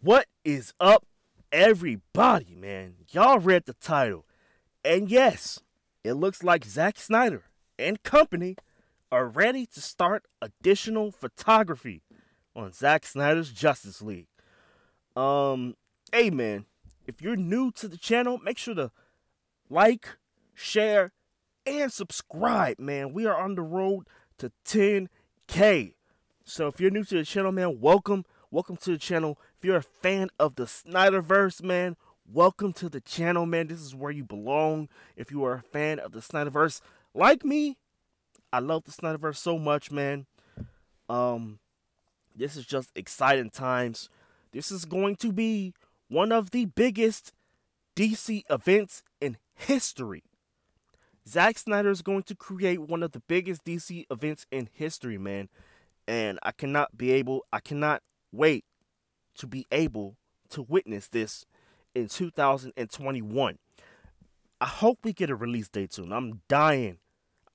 What is up, everybody, man? Y'all read the title. And yes, it looks like Zack Snyder and company are ready to start additional photography on Zack Snyder's Justice League. Um, hey man, if you're new to the channel, make sure to like, share, and subscribe, man. We are on the road to 10k. So if you're new to the channel, man, welcome. Welcome to the channel. If you're a fan of the Snyderverse, man, welcome to the channel, man. This is where you belong. If you are a fan of the Snyderverse, like me, I love the Snyderverse so much, man. Um, this is just exciting times. This is going to be one of the biggest DC events in history. Zack Snyder is going to create one of the biggest DC events in history, man. And I cannot be able, I cannot wait to be able to witness this in 2021. I hope we get a release date soon. I'm dying.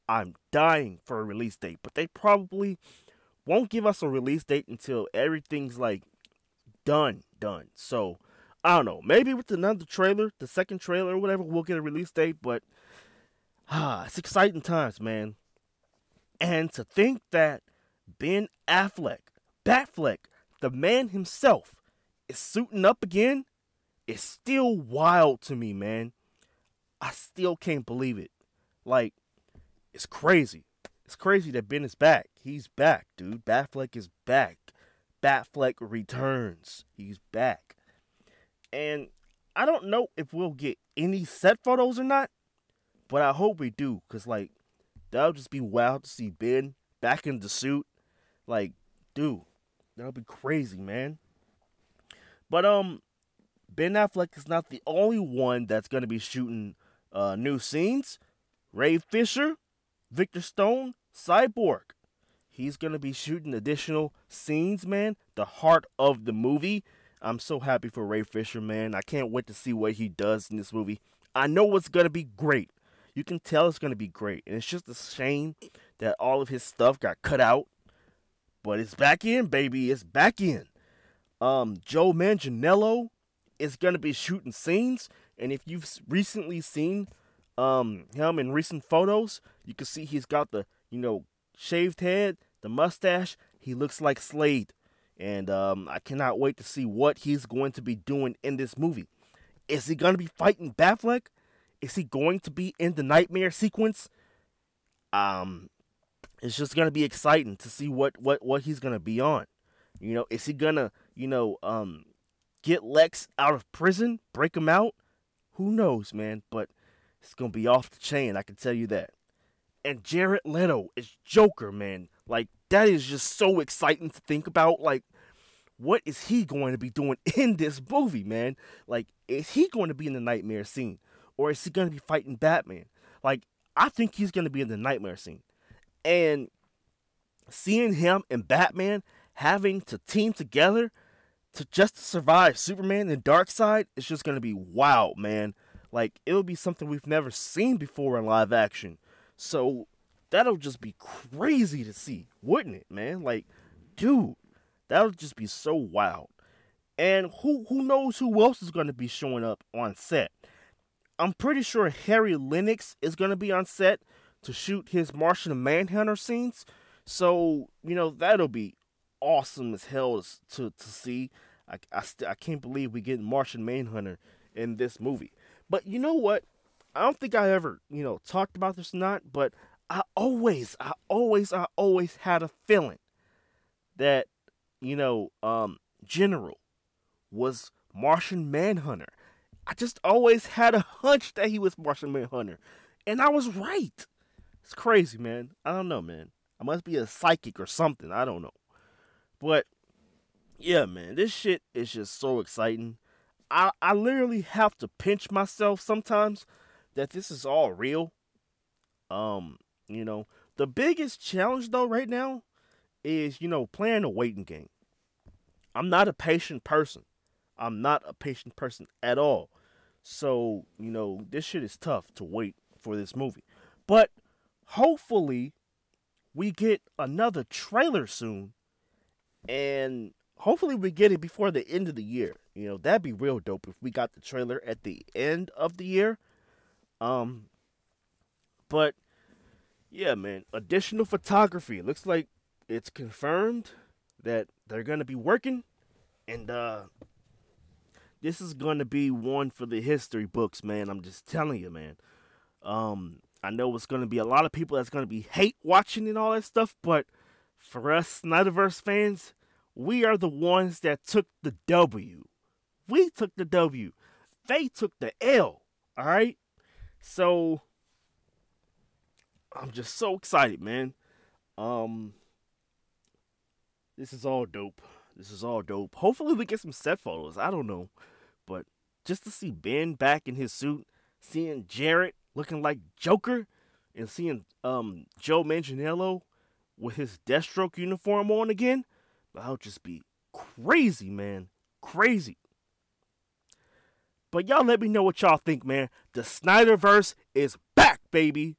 I'm dying for a release date, but they probably won't give us a release date until everything's like done, done. So, I don't know. Maybe with another trailer, the second trailer or whatever, we'll get a release date, but ah, it's exciting times, man. And to think that Ben Affleck, Batfleck, the man himself is suiting up again is still wild to me, man. I still can't believe it. Like, it's crazy. It's crazy that Ben is back. He's back, dude. Batfleck is back. Batfleck returns. He's back. And I don't know if we'll get any set photos or not, but I hope we do, because, like, that'll just be wild to see Ben back in the suit. Like, dude, That'll be crazy, man. But um, Ben Affleck is not the only one that's gonna be shooting uh, new scenes. Ray Fisher, Victor Stone, Cyborg. He's gonna be shooting additional scenes, man. The heart of the movie. I'm so happy for Ray Fisher, man. I can't wait to see what he does in this movie. I know it's gonna be great. You can tell it's gonna be great, and it's just a shame that all of his stuff got cut out but it's back in, baby. It's back in. Um, Joe Manganiello is gonna be shooting scenes, and if you've recently seen um him in recent photos, you can see he's got the you know shaved head, the mustache. He looks like Slade, and um, I cannot wait to see what he's going to be doing in this movie. Is he gonna be fighting Batfleck? Is he going to be in the nightmare sequence? Um, it's just gonna be exciting to see what what what he's gonna be on. You know, is he gonna you know um get Lex out of prison, break him out? Who knows, man? But it's gonna be off the chain. I can tell you that. And Jared Leto is Joker, man. Like that is just so exciting to think about. Like, what is he going to be doing in this movie, man? Like, is he going to be in the nightmare scene, or is he going to be fighting Batman? Like, I think he's going to be in the nightmare scene. And seeing him and Batman having to team together to just to survive Superman and Darkseid is just gonna be wow, man. Like it'll be something we've never seen before in live action. So that'll just be crazy to see, wouldn't it, man? Like, dude, that'll just be so wild. And who who knows who else is gonna be showing up on set? I'm pretty sure Harry Lennix is gonna be on set to shoot his Martian Manhunter scenes. So, you know, that'll be awesome as hell to, to see. I, I, st- I can't believe we get Martian Manhunter in this movie. But you know what? I don't think I ever, you know, talked about this or not, but I always, I always, I always had a feeling that, you know, um, General was Martian Manhunter. I just always had a hunch that he was Martian Manhunter. And I was right. It's crazy, man. I don't know, man. I must be a psychic or something. I don't know. But yeah, man, this shit is just so exciting. I I literally have to pinch myself sometimes that this is all real. Um, you know, the biggest challenge though right now is, you know, playing a waiting game. I'm not a patient person. I'm not a patient person at all. So, you know, this shit is tough to wait for this movie. But hopefully we get another trailer soon and hopefully we get it before the end of the year. You know, that'd be real dope if we got the trailer at the end of the year. Um but yeah, man, additional photography. Looks like it's confirmed that they're going to be working and uh this is going to be one for the history books, man. I'm just telling you, man. Um I know it's going to be a lot of people that's going to be hate watching and all that stuff, but for us Snyderverse fans, we are the ones that took the W. We took the W. They took the L. All right? So I'm just so excited, man. Um this is all dope. This is all dope. Hopefully we get some set photos. I don't know. But just to see Ben back in his suit, seeing Jared looking like Joker, and seeing um Joe Manganiello with his Deathstroke uniform on again, would just be crazy, man. Crazy. But y'all let me know what y'all think, man. The Snyderverse is back, baby.